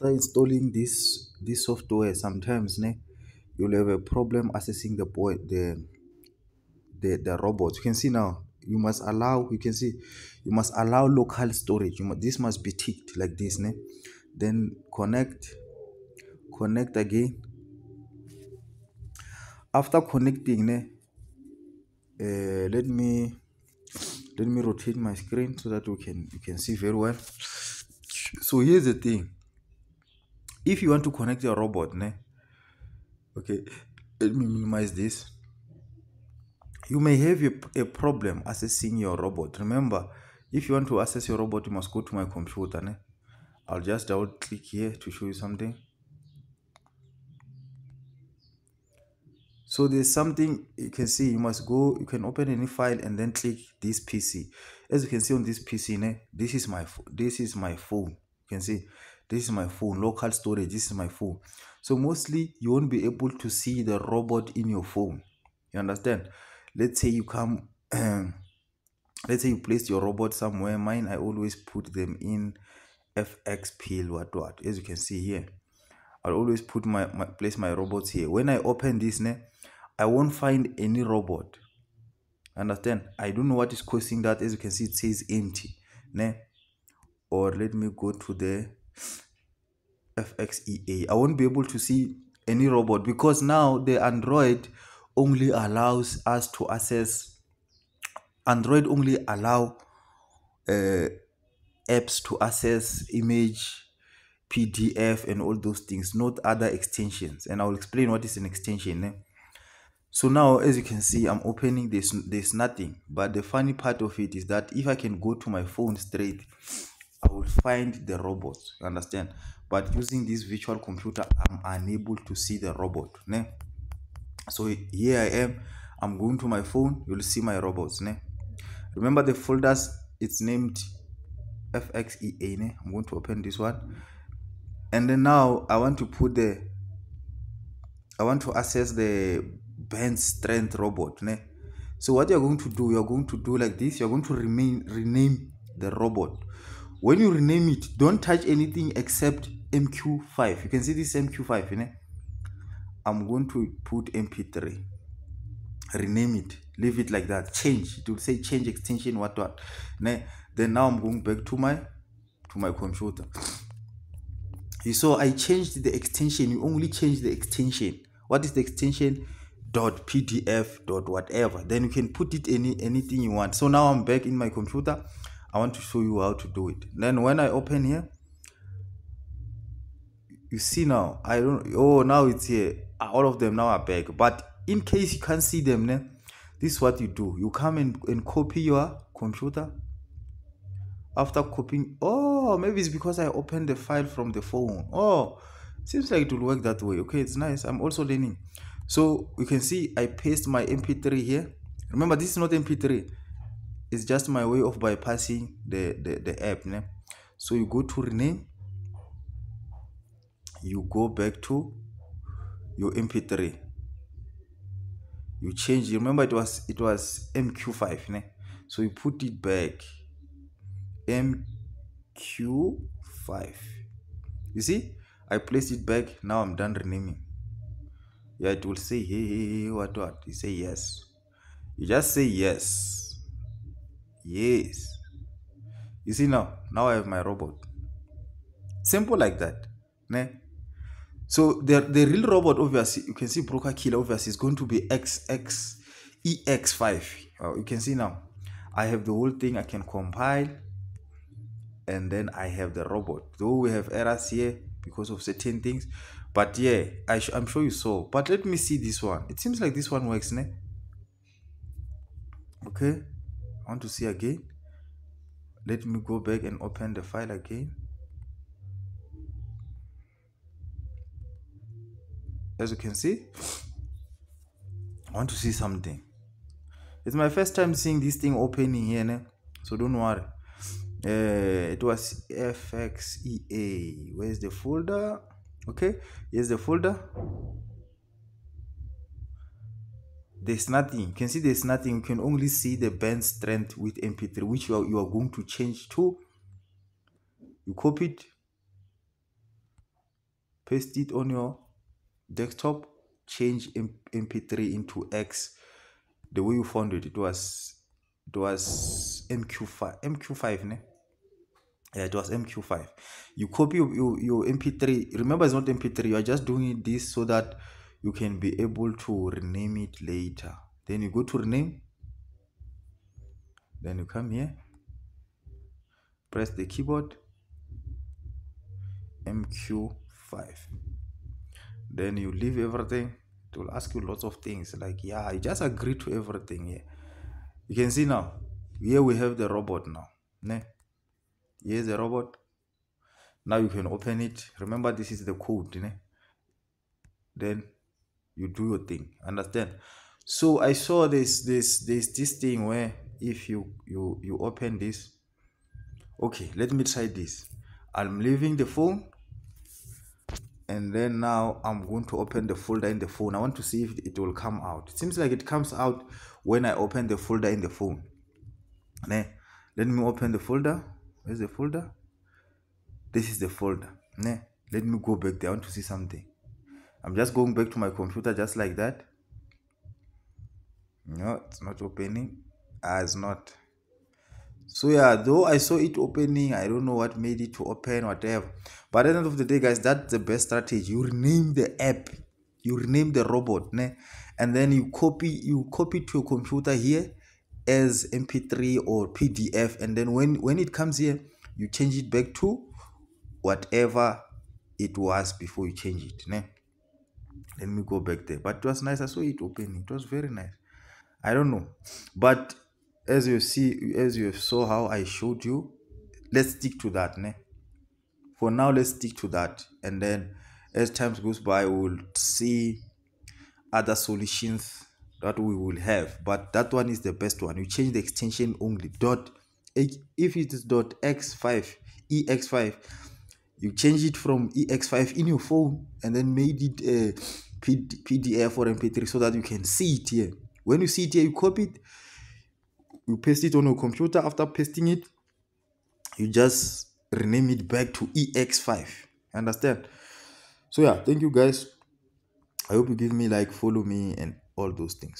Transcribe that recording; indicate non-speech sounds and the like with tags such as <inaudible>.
after installing this this software sometimes ne, you'll have a problem accessing the boy the the the robot you can see now you must allow you can see you must allow local storage. You this must be ticked like this ne? then connect connect again. After connecting ne, uh, let me let me rotate my screen so that we can you can see very well. So here's the thing if you want to connect your robot ne? Okay let me minimize this. You may have a, a problem accessing your robot. Remember if you want to access your robot you must go to my computer ne? i'll just double click here to show you something. So there's something you can see. You must go you can open any file and then click this pc as you can see on this pc ne, this is my this is my phone. You can see this is my phone local storage this is my phone so mostly you won't be able to see the robot in your phone you understand let's say you come <clears throat> let's say you place your robot somewhere mine i always put them in fx pill what what as you can see here i'll always put my, my place my robots here when i open this ne I won't find any robot. Understand? I don't know what is causing that. As you can see, it says empty. Ne? Or let me go to the FXEA. I won't be able to see any robot because now the Android only allows us to access Android only allow uh, apps to access image, PDF, and all those things, not other extensions. And I'll explain what is an extension. Eh? so now as you can see i'm opening this there's nothing but the funny part of it is that if i can go to my phone straight i will find the robot you understand but using this virtual computer i'm unable to see the robot ne? so here i am i'm going to my phone you'll see my robots ne? remember the folders it's named fxea ne? i'm going to open this one and then now i want to put the i want to access the band strength robot ne? so what you're going to do you're going to do like this you're going to remain rename the robot when you rename it don't touch anything except mq5 you can see this mq5 ne? i'm going to put mp3 rename it. Leave it like that. Change. It will say change extension what what ne? then now i'm going back to my to my computer. You saw i changed the extension. You only change the extension. What is the extension? Dot pdf dot whatever. Then you can put it any anything you want. So now i'm back in my computer i want to show you how to do it. Then when i open here you see now i don't oh now it's here. Ah, all of them now are back. But in case you can't see them then this is what you do. You come and, and copy your computer. After copying oh maybe it's because i opened the file from the phone. Oh seems like it will work that way. Okay it's nice. I'm also learning. So you can see I paste my mp3 here. Remember this is not mp3 it's just my way of bypassing the the, the app né? so you go to rename you go back to your mp3 you change remember it was it was mq5 né? so you put it back. Mq5 you see? I placed it back. Now i'm done renaming. Yeah it will say hey, hey, hey what what? You say yes. You just say yes yes. You see now now i have my robot. Simple like that ne? so the the real robot obviously you can see broker killer obviously is going to be xx ex5 oh, uh, you can see now. I have the whole thing i can compile and then i have the robot. Though we have errors here because of certain things but yeah I i'm sure you saw. But let me see this one. It seems like this one works ne? okay want to see again let me go back and open the file again. As you can see i want to see something. It's my first time seeing this thing opening here ne? so don't worry. Uh, it was fxea where's the folder? Okay here's the folder there's nothing you can see there's nothing you can only see the band strength with mp3 which you are, you are going to change to. You copy it paste it on your desktop change mp3 into x. The way you found it it was it was mq5 mq5 ne? yeah it was mq5 you copy your, your, your mp3 remember it's not mp3 you are just doing this so that you can be able to rename it later. Then you go to rename. Then you come here. Press the keyboard. Mq5 then you leave everything. It will ask you lots of things. Like yeah you just agree to everything here. You can see now here we have the robot now ne? here's the robot. Now you can open it. Remember this is the code ne? then you do your thing understand? So i saw this this this this thing where if you you you open this okay let me try this. I'm leaving the phone and then now i'm going to open the folder in the phone. I want to see if it will come out. It seems like it comes out when i open the folder in the phone. Let me open the folder. Where's the folder? This is the folder. Let me go back there. I want to see something i'm just going back to my computer just like that. No it's not opening. Ah it's not. So yeah though i saw it opening i don't know what made it to open whatever. But at the end of the day guys that's the best strategy. You rename the app. You rename the robot ne? and then you copy you copy to your computer here as mp3 or pdf and then when when it comes here you change it back to whatever it was before you change it ne? Let me go back there. But it was nice. I saw it opening it was very nice. I don't know. But as you see as you saw how i showed you let's stick to that ne? for now let's stick to that. And then as time goes by we'll see other solutions that we will have. But that one is the best one. You change the extension only. Dot if it is dot x5 ex5 you change it from ex5 in your phone and then made it a pdf or mp3 so that you can see it here. When you see it here you copy it you paste it on your computer. After pasting it you just rename it back to ex5 understand? So yeah thank you guys. I hope you give me like follow me and all those things